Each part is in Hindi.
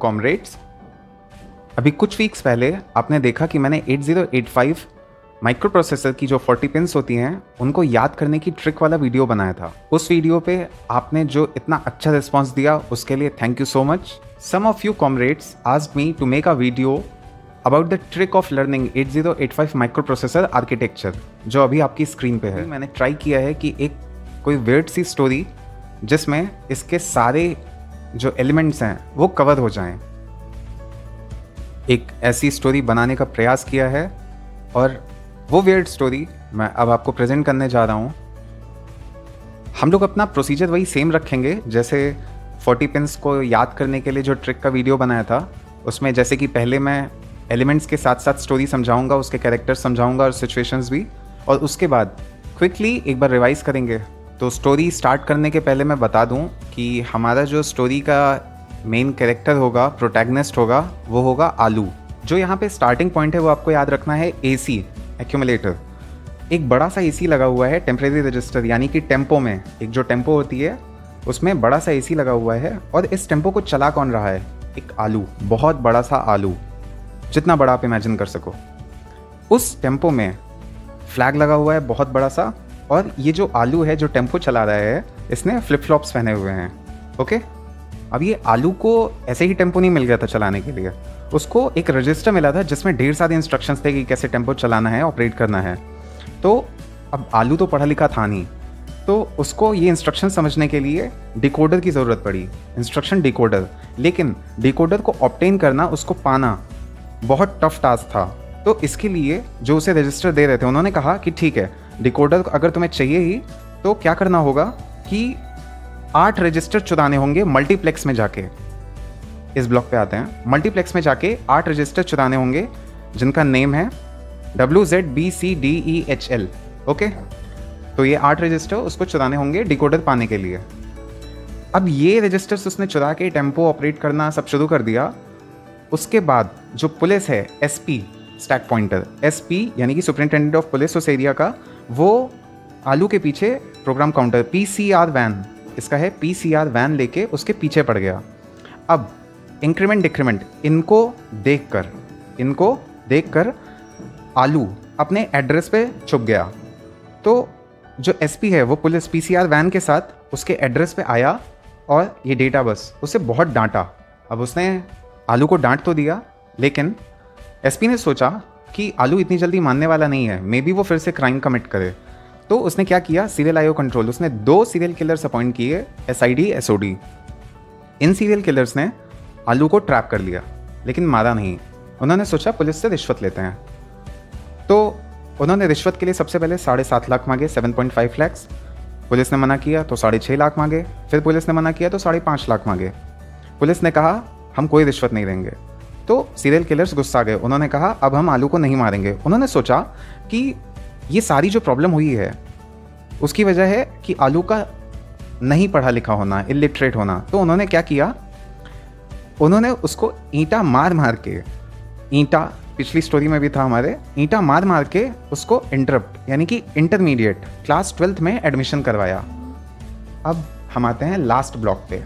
कॉमरेड्स अभी कुछ वीक्स पहले आपने देखा कि मैंने 8085 माइक्रो प्रोसेसर की जो 40 पिन्स होती हैं, उनको याद करने की ट्रिक वाला वीडियो बनाया था। उस वीडियो पे आपने जो इतना अच्छा रिस्पांस दिया, उसके लिए thank you so much some of you comrades asked me to make a video about the trick of learning 8085 microprocessor architecture जो अभी आपकी स्क्रीन पे है। मैंने ट्राई किया है कि एक कोई वेर्ड सी स्टोरी जिसमें इसके सारे जो एलिमेंट्स हैं, वो कवर हो जाएँ। एक ऐसी स्टोरी बनाने का प्रयास किया है और वो वेयर्ड स्टोरी मैं अब आपको प्रेजेंट करने जा रहा हूँ। हम लोग अपना प्रोसीजर वही सेम रखेंगे, जैसे 40 पिंस को याद करने के लिए जो ट्रिक का वीडियो बनाया था, उसमें जैसे कि पहले मैं एलिमेंट्स के साथ साथ स्टोरी समझाऊँगा, उसके कैरेक्टर समझाऊँगा और सिचुएशंस भी, और उसके बाद क्विकली एक बार रिवाइज करेंगे। तो स्टोरी स्टार्ट करने के पहले मैं बता दूँ कि हमारा जो स्टोरी का मेन कैरेक्टर होगा प्रोटैगनिस्ट होगा, वो होगा आलू। जो यहाँ पे स्टार्टिंग पॉइंट है, वो आपको याद रखना है ए सी एक्यूमुलेटर एक बड़ा सा ए सी लगा हुआ है टेम्प्रेरी रजिस्टर यानी कि टेंपो में। एक जो टेंपो होती है, उसमें बड़ा सा ए सी लगा हुआ है, और इस टेंपो को चला कौन रहा है? एक आलू, बहुत बड़ा सा आलू। जितना बड़ा आप इमेजिन कर सको। उस टेंपो में फ्लैग लगा हुआ है, बहुत बड़ा सा और ये जो आलू है, जो टेंपो चला रहा है, इसने फ्लिप फ्लॉप्स पहने हुए हैं, ओके? अब ये आलू को ऐसे ही टेंपो नहीं मिल गया था चलाने के लिए। उसको एक रजिस्टर मिला था जिसमें ढेर सारे इंस्ट्रक्शंस थे कि कैसे टेंपो चलाना है ऑपरेट करना है। तो अब आलू तो पढ़ा लिखा था नहीं। तो उसको ये इंस्ट्रक्शन समझने के लिए डिकोडर की ज़रूरत पड़ी। इंस्ट्रक्शन डिकोडर लेकिन डिकोडर को ऑप्टेन करना, उसको पाना बहुत टफ टास्क था। तो इसके लिए जो उसे रजिस्टर दे रहे थे, उन्होंने कहा कि ठीक है डिकोडर अगर तुम्हें चाहिए ही तो क्या करना होगा कि आठ रजिस्टर चुराने होंगे मल्टीप्लेक्स में जाके। इस ब्लॉक पे आते हैं। मल्टीप्लेक्स में जाके आठ रजिस्टर चुराने होंगे, जिनका नेम है W Z B C D E H L okay तो ये आठ रजिस्टर उसको चुराने होंगे डिकोडर पाने के लिए। अब ये रजिस्टर्स उसने चुरा के टेंपो ऑपरेट करना सब शुरू कर दिया। उसके बाद जो पुलिस है S P stack pointer S P यानी कि सुपरिटेंडेंट ऑफ़ पुलिस उस एरिया का वो आलू के पीछे program counter P C R van इसका है पी सी आर वैन लेके उसके पीछे पड़ गया। अब इंक्रीमेंट डिक्रीमेंट इनको देख कर इनको देख कर आलू अपने एड्रेस पे छुप गया। तो जो एसपी है, वो पुलिस पीसीआर वैन के साथ उसके एड्रेस पे आया और ये डेटा बस, उसे बहुत डांटा। अब उसने आलू को डांट तो दिया, लेकिन एसपी ने सोचा कि आलू इतनी जल्दी मानने वाला नहीं है मे बी वो फिर से क्राइम कमिट करे। तो उसने क्या किया? सीरियल आयो कंट्रोल उसने दो सीरियल किलर्स अपॉइंट किए S I D S O D in serial killers ने आलू को ट्रैप कर लिया, लेकिन मारा नहीं। उन्होंने सोचा पुलिस से रिश्वत लेते हैं। तो उन्होंने रिश्वत के लिए सबसे पहले साढ़े सात लाख मांगे seven point five lakhs police ने मना किया तो साढ़े छः लाख मांगे। फिर पुलिस ने मना किया तो साढ़े पाँच लाख मांगे। पुलिस ने कहा, हम कोई रिश्वत नहीं देंगे। तो सीरियल किलर्स गुस्सा गए। उन्होंने कहा, अब हम आलू को नहीं मारेंगे। उन्होंने सोचा कि ये सारी जो प्रॉब्लम हुई है, उसकी वजह है कि आलू का नहीं पढ़ा लिखा होना इलिटरेट होना। तो उन्होंने क्या किया? उन्होंने उसको ईंटा मार मार के, ईंटा, पिछली स्टोरी में भी था हमारे, ईंटा मार मार के उसको इंटरप्ट यानी कि इंटरमीडिएट क्लास ट्वेल्थ में एडमिशन करवाया। अब हम आते हैं लास्ट ब्लॉक पे।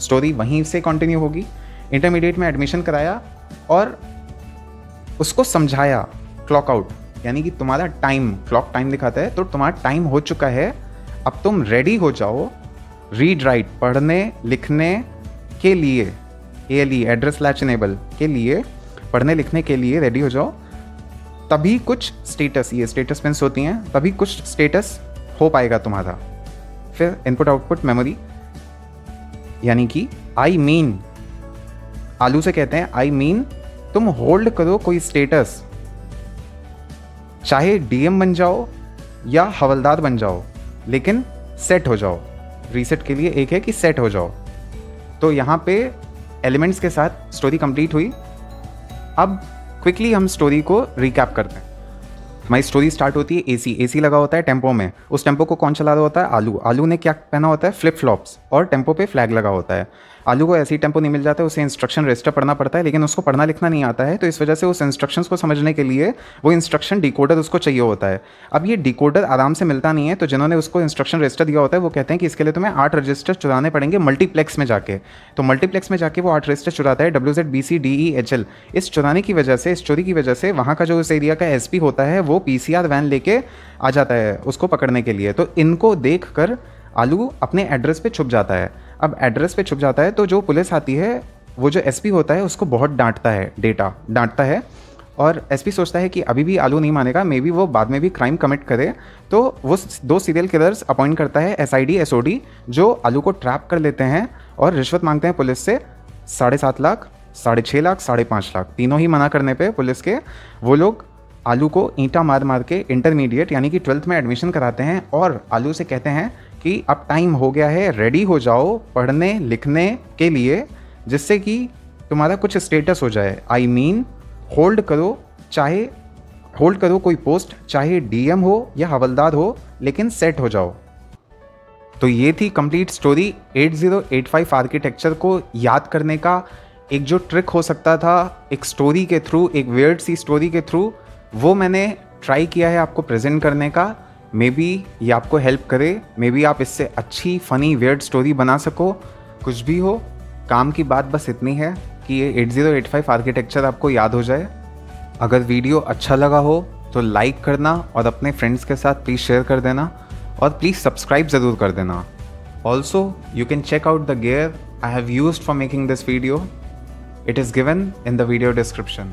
स्टोरी वहीं से कंटिन्यू होगी। इंटरमीडिएट में एडमिशन कराया और उसको समझाया क्लॉक आउट यानी कि तुम्हारा टाइम क्लॉक टाइम दिखाता है। तो तुम्हारा टाइम हो चुका है, अब तुम रेडी हो जाओ रीड राइट पढ़ने, लिखने के लिए A L E address latch enable के लिए, पढ़ने, लिखने के लिए रेडी हो जाओ। तभी कुछ स्टेटस ये स्टेटस पेंस होती हैं, तभी कुछ स्टेटस हो पाएगा तुम्हारा। फिर इनपुट आउटपुट मेमोरी यानी कि आई मीन आलू से कहते हैं आई I मीन mean, तुम होल्ड करो कोई स्टेटस चाहे डीएम बन जाओ या हवलदार बन जाओ लेकिन सेट हो जाओ. रीसेट के लिए एक है कि सेट हो जाओ. तो यहाँ पे एलिमेंट्स के साथ स्टोरी कंप्लीट हुई. अब क्विकली हम स्टोरी को रिकैप करते हैं. हमारी स्टोरी स्टार्ट होती है एसी एसी लगा होता है टेंपो में. उस टेंपो को कौन चला रहा होता है? आलू. आलू ने क्या पहना होता है? फ्लिप फ्लॉप्स और टेंपो पे फ्लैग लगा होता है. आलू को ऐसी टेंपो नहीं मिल जाता, उसे इंस्ट्रक्शन रजिस्टर पढ़ना पड़ता है, लेकिन उसको पढ़ना लिखना नहीं आता है तो इस वजह से उस इंस्ट्रक्शंस को समझने के लिए वो इंस्ट्रक्शन डिकोडर उसको चाहिए होता है। अब ये डिकोडर आराम से मिलता नहीं है तो जिन्होंने उसको इंस्ट्रक्शन रजिस्टर दिया होता है, वो कहते हैं कि इसके लिए तुम्हें आठ रजिस्टर चुराने पड़ेंगे मल्टीप्लेक्स में जाके। तो मल्टीप्लेक्स में जाके वो आठ रजिस्टर चुराता है W Z B C D E H L इस चुराने की वजह से, इस चोरी की वजह से वहाँ का जो उस एरिया का एस पी होता है, वो पी सी आर वैन लेके आ जाता है उसको पकड़ने के लिए। तो इनको देख कर आलू अपने एड्रेस पे छुप जाता है। अब एड्रेस पे छुप जाता है तो जो पुलिस आती है, वो जो एसपी होता है, उसको बहुत डांटता है डेटा डांटता है। और एसपी सोचता है कि अभी भी आलू नहीं मानेगा मे बी वो बाद में भी क्राइम कमिट करे। तो वो दो सीरियल किलर्स अपॉइंट करता है S I D S O D जो आलू को ट्रैप कर लेते हैं और रिश्वत मांगते हैं पुलिस से साढ़े सात लाख, साढ़े छः लाख, साढ़े पाँच लाख। तीनों ही मना करने पे पुलिस के, वो लोग आलू को ईंटा मार मार के इंटरमीडिएट यानी कि ट्वेल्थ में एडमिशन कराते हैं और आलू से कहते हैं कि अब टाइम हो गया है रेडी हो जाओ पढ़ने, लिखने के लिए, जिससे कि तुम्हारा कुछ स्टेटस हो जाए। आई मीन होल्ड करो, चाहे होल्ड करो कोई पोस्ट चाहे डीएम हो या हवलदार हो, लेकिन सेट हो जाओ। तो ये थी कंप्लीट स्टोरी 8085 आर्किटेक्चर को याद करने का। एक जो ट्रिक हो सकता था, एक स्टोरी के थ्रू एक वेयर्ड सी स्टोरी के थ्रू वो मैंने ट्राई किया है आपको प्रेजेंट करने का। मे बी ये आपको हेल्प करे। मे बी आप इससे अच्छी फ़नी वेयर्ड स्टोरी बना सको। कुछ भी हो, काम की बात बस इतनी है कि ये 8085 आर्किटेक्चर आपको याद हो जाए। अगर वीडियो अच्छा लगा हो तो लाइक करना और अपने फ्रेंड्स के साथ प्लीज़ शेयर कर देना और प्लीज़ सब्सक्राइब ज़रूर कर देना। Also you can check out the gear I have use for making this video it is given in the video description